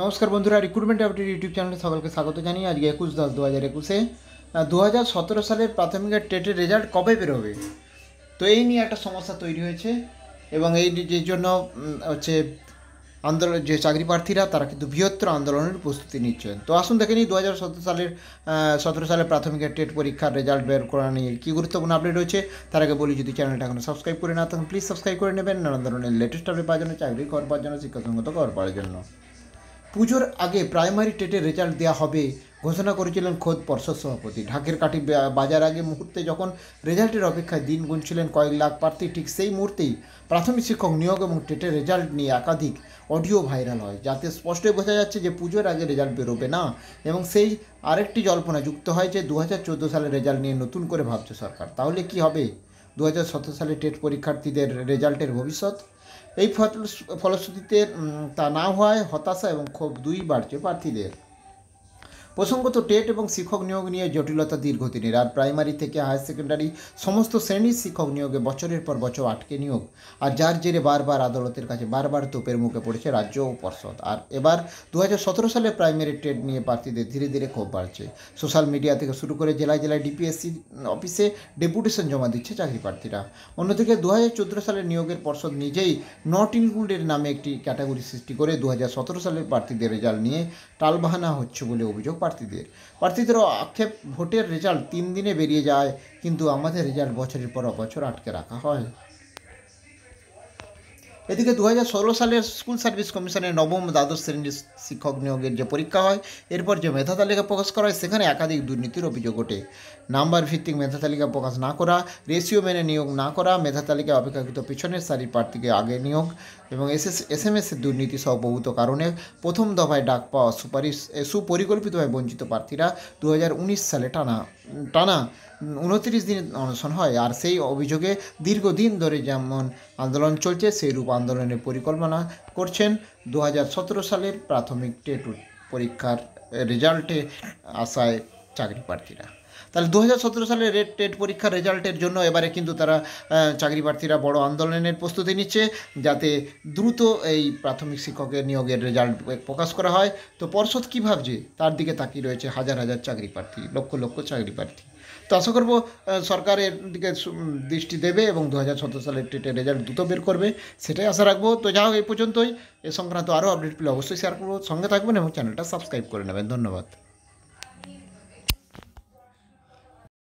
নমস্কার বন্ধুরা recruitment update YouTube চ্যানেলে সকলকে স্বাগত জানিয়ে আজকে একুশ দশ দু হাজার একুশে দু হাজার সতেরো সালের প্রাথমিকের টেটের রেজাল্ট কবে বেরোবে? তো এই নিয়ে একটা সমস্যা তৈরি হয়েছে এবং এই যে জন্য হচ্ছে আন্দোলন, যে চাকরি প্রার্থীরা, তারা কিন্তু বৃহত্তর আন্দোলনের প্রস্তুতি নিচ্ছেন। তো আসুন দেখে নিই দু হাজার সতেরো সালের সতেরো সালের প্রাথমিকের টেট পরীক্ষার রেজাল্ট বের করা নিয়ে কী গুরুত্বপূর্ণ আপডেট রয়েছে, তার আগে বলি, যদি চ্যানেলটা এখনও সাবস্ক্রাইব করে না তখন প্লিজ সাবস্ক্রাইব করে নেবেন, নানান ধরনের লেটেস্ট আপডেট পাওয়ার জন্য, চাকরি কর পাওয়ার জন্য শিক্ষাসঙ্গত কর পাওয়ার জন্য। পুজোর আগে প্রাইমারি টেটের রেজাল্ট দেওয়া হবে ঘোষণা করেছিলেন খোদ পর্ষদ সভাপতি ঢাকের কাঠি বাজার আগে মুহূর্তে যখন রেজাল্টের অপেক্ষায় দিন গুনছিলেন কয়েক লাখ প্রার্থী, ঠিক সেই মুহূর্তেই প্রাথমিক শিক্ষক নিয়োগ এবং টেটের রেজাল্ট নিয়ে একাধিক অডিও ভাইরাল হয়, যাতে স্পষ্টই বোঝা যাচ্ছে যে পুজোর আগে রেজাল্ট বেরোবে না এবং সেই আরেকটি জল্পনা যুক্ত হয় যে দু হাজার চোদ্দ সালের রেজাল্ট নিয়ে নতুন করে ভাবছে সরকার। তাহলে কি হবে? দু হাজার সতেরো সালে টেট পরীক্ষার্থীদের রেজাল্টের ভবিষ্যৎ? এই ফলশ্রুতিতে তা না হওয়ায় হতাশা এবং ক্ষোভ দুই বাড়ছে প্রার্থীদের। প্রসঙ্গত টেট এবং শিক্ষক নিয়োগ নিয়ে জটিলতা দীর্ঘদিনের। আর প্রাইমারি থেকে হায়ার সেকেন্ডারি সমস্ত শ্রেণির শিক্ষক নিয়োগে বছরের পর বছর আটকে নিয়োগ। আর যার জেরে বারবার আদালতের কাছে বারবার তোপের মুখে পড়েছে রাজ্য ও পর্ষদ। আর এবার দু হাজার সতেরো সালে প্রাইমারি টেট নিয়ে প্রার্থীদের ধীরে ধীরে ক্ষোভ বাড়ছে। সোশ্যাল মিডিয়া থেকে শুরু করে জেলায় জেলায় ডিপিএসসি অফিসে ডেপুটেশন জমা দিচ্ছে চাকরি প্রার্থীরা। অন্যদিকে দু হাজার সালের নিয়োগের পর্ষদ নিজেই নট ইনক্লুডেড নামে একটি ক্যাটাগরি সৃষ্টি করে দু সালের প্রার্থীদের রেজাল্ট নিয়ে টালবাহানা হচ্ছে বলে অভিযোগ প্রার্থীদের প্রার্থীদের আক্ষেপ, ভোটের রেজাল্ট তিন দিনে বেরিয়ে যায়, কিন্তু আমাদের রেজাল্ট বছরের পর বছর আটকে রাখা হয়। এদিকে দু সালের স্কুল সার্ভিস কমিশনের নবম দ্বাদশ শ্রেণির শিক্ষক নিয়োগের যে পরীক্ষা হয়, এরপর যে মেধা তালিকা প্রকাশ করা হয়, সেখানে একাধিক দুর্নীতির অভিযোগ ওঠে। নাম্বার ভিত্তিক মেধা তালিকা প্রকাশ না করা, রেশিও মেনে নিয়োগ না করা, মেধা তালিকায় অপেক্ষাকৃত পিছনের সারির প্রার্থীকে আগে নিয়োগ এবং এস এস এস এম এসের দুর্নীতি সহ বহুত কারণে প্রথম দফায় ডাক পাওয়া সুপারিশ সুপরিকল্পিতভাবে বঞ্চিত প্রার্থীরা দু হাজার উনিশ সালে টানা টানা উনত্রিশ দিন অনশন হয়। আর সেই অভিযোগে দীর্ঘদিন ধরে যেমন আন্দোলন চলছে সেই রূপ আন্দোলনের পরিকল্পনা করছেন দু হাজার সতেরো সালের প্রাথমিক টেট পরীক্ষার রেজাল্টে আসায় চাকরি প্রার্থীরা। তাহলে দু সালের রেড টেট পরীক্ষার রেজাল্টের জন্য এবারে কিন্তু তারা চাকরি প্রার্থীরা বড় আন্দোলনের প্রস্তুতি নিচ্ছে যাতে দ্রুত এই প্রাথমিক শিক্ষকের নিয়োগের রেজাল্ট প্রকাশ করা হয়। তো পর্ষদ কী ভাবছে? তার দিকে তাকিয়ে রয়েছে হাজার হাজার চাকরি প্রার্থী, লক্ষ লক্ষ চাকরি প্রার্থী। তো আশা করব সরকারের দিকে দৃষ্টি দেবে এবং দু হাজার সতেরো সালের টেটের রেজাল্ট দ্রুত বের করবে, সেটাই আশা রাখব। তো যা হোক এই পর্যন্তই। এ সংক্রান্ত আরও আপডেট পেলে অবশ্যই শেয়ার করব। সঙ্গে থাকবেন এবং চ্যানেলটা সাবস্ক্রাইব করে নেবেন। ধন্যবাদ।